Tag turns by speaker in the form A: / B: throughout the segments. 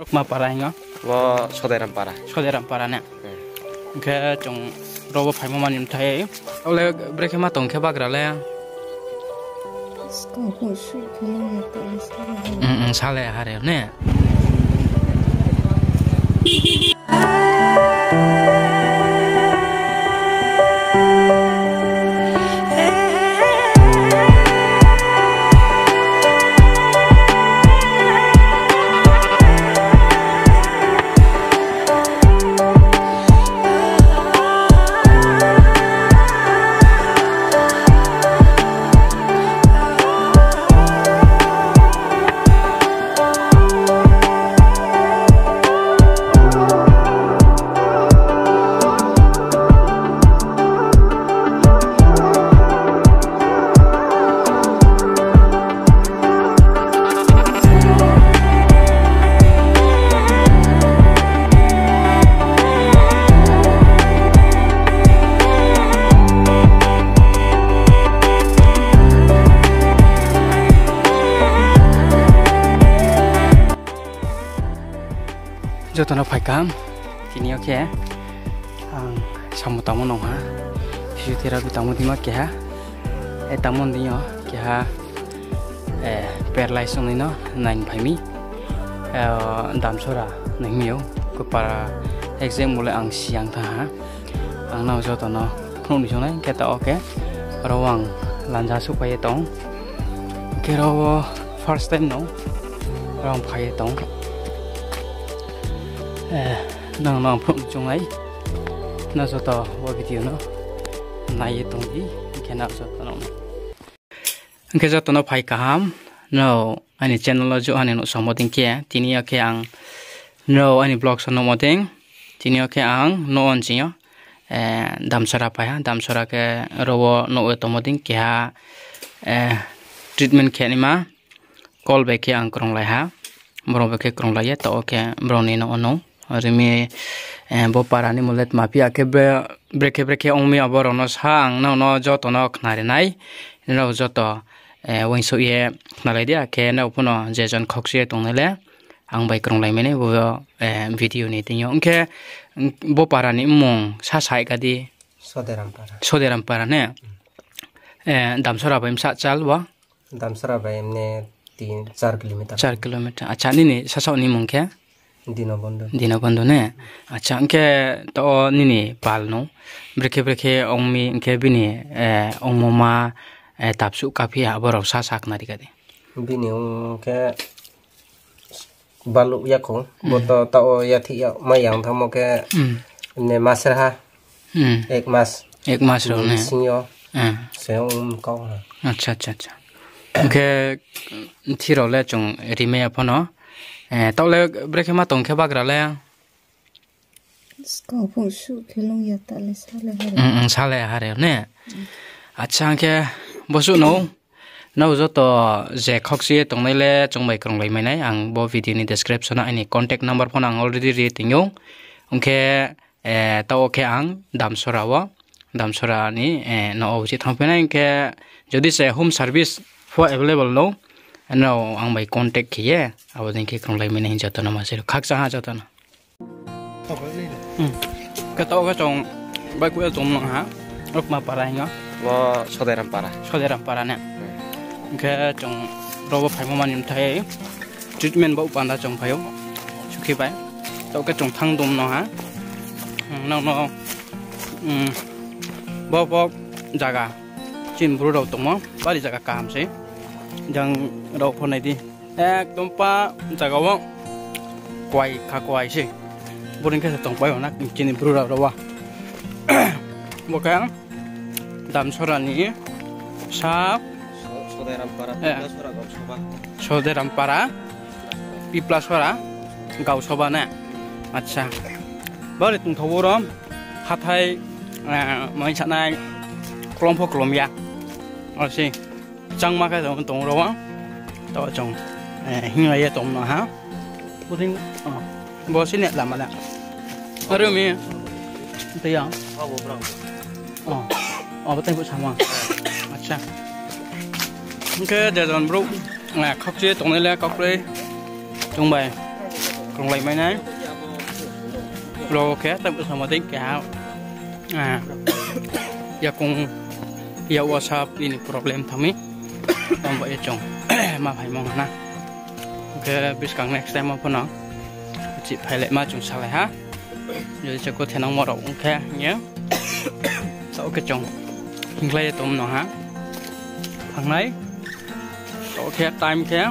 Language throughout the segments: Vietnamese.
A: मा पारा हिङ व सदैराम पारा सदैराम पारा ने गे चों रोबो फाइमो मानिम थाय ओले ब्रेके मा तंखे बाग्रा ले साले हारे ने tona phaikam kini oke ya. ang samu tamu nong ha? Fisu terapi tamu di mak ya eh tamu di yo eh paralysis ini no? Nine phami eh damsora nain mio ko para exam mulai ang siang ta ha? Ang nau jo tono phun di jonai keta oke. Rawang lanja supaya e tong. Kero first time no? Rawang paye tong. Eh, nang nang phụng chung ấy nó cho tao vào video nó này tung đi cái nào cho tao nó cái cho tao nó phải cam no anh channel lo cho anh nó xong một tiếng kia thì nia cái ang. No anh blog xong một tiếng thì nia cái ang, no anh chỉ nhá eh, dam sara pa ya, dam sara cái robo no e ở tao một tiếng kia eh, treatment ke ni mà call back ke ang krong lại ha. Bro back ke krong lai ya, to ke bro ni no no. और मे बोपारानी मुलत माफिया के ब्रेखे ब्रेखे ओमी अबर अनस हांग न न जतो न खनारे नाय न जतो वंसो ये खनाले दिया के न उपनो जे जन खक्से तंगले आं बाइक रंलाय मेने बो भिडियो नि तियो ओंखे बोपारानी मुं सा
B: साइ गादि
A: सदेरामपारा सदेरामपारा ने दामसरा बायम सा चाल बा
B: दामसरा बायम ने 3 4 किलोमीटर
A: 4 किलोमीटर अच्छा नि नि सासावनि मुंखे
B: দীনবন্ধু
A: দীনবন্ধু নে আচ্ছা অঙ্কে তো নিনি পাল নো ব্রেকে ব্রেকে অংমি অঙ্কে বিনি অংমমা তাপসু কাফি আবার সা সাক নারি কাদে
B: bini ke balu yako boto tao yathi ya mayang thamo ke ne masra ha ek mas
A: এক মাস রো নে
B: sinyo se um ko
A: আচ্ছা আচ্ছা আচ্ছা অঙ্কে থিরো লে চং রিমে আপনো tao le breke ma tong ke bagra le
C: Ska po su ke long ya ta le sa le hare.
A: mm sa le hare ne acha ke bosu no no zo to je khok si tong nei le chong mai krong lai mai nai ang bo video ni description na ani contact number phone ang already re tingyong ongke e tao ke ang dam sora wa dam sora ni no oji thongpe na ke যদি সে home service for available no no ang bai contact kiye abo den ki krong lai mena hin jata na masir khak sa ha jata na ka to ka chong bai ku chong na ha rok ma para nga
B: wo soderam para
A: soderam para ne ka chong robo phai ma nim thai treatment ba upanda chong phayo chukhi bai to ka chong thang dum no ha no no um bo bo jaga chin bru ro tong mo bari jaga kam se yang rau phần này đi. Ek tumpa jagawang quay khá quay gì bốn cái tổng quay nó chỉ nên bù ra đâu à? một cái đam sora
B: này sáp.
A: Sode rampara pipla sora gau soba nè. À acha bởi tung thâu rồi hát hay à, mấy trận này klom phô klom yak rồi xin trăng mà cái đồng tổng rồi á. Tao trồng hình này tổng nó hả? Bố tin bố xin nhận làm mà nè ở đâu mi thấy không
B: ha
A: ờ. Ờ bố tin bố sao mà. Acha. Cái để rồi bố là khóc chia tổng này là khóc đi. Trong bài còn lấy mấy này. Rồi khé tâm sama tính cả. À. Ya cùng ya whatsapp ini problem thami mong vậy chồng. Mà phải mong na. Ok bis càng next time apa nó. Chị phải lại mà chúng sao lại ha. Giờ sẽ có thể năng mở rộng, ok, nhé. Sau cái chồng. Hình lây tôm nó ha. Thằng này. Ok time kia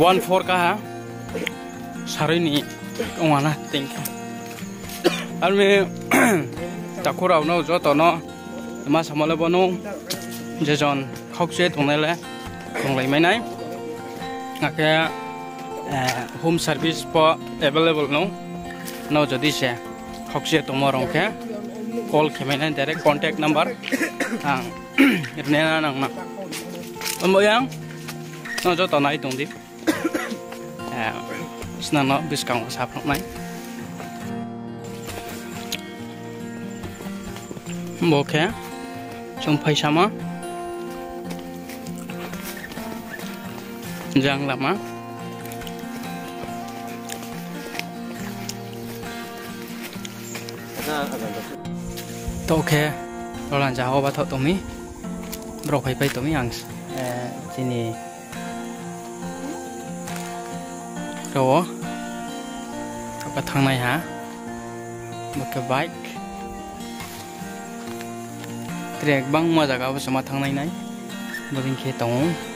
A: one four cả ha. Sari ni ông anh tính anh mi ta cô nào nó cho tao nó. Mà sao mà lấy bao nó giờ chọn खावसे थंनायलाय home service प available नौ नौ जदि से खावसे थमरंखे कल खेमायनाय डायरेक्ट कन्टेक्ट नाम्बार आं एरनाया नांना ओमफ्राय आं नाव जतनाय दंदि बिसिनाव डिसकाउन्ट साफ्रामनाय panjang lama to okay lo lan jaho ba thok tomi bro pai pai tomi ang sini ro ba thang này hả một cái bike trek bang ma jaga ba sama thang này này bo ding khe tong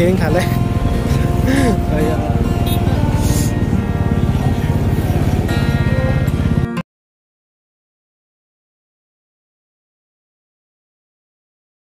A: 给人看
D: 嘞，哎呀。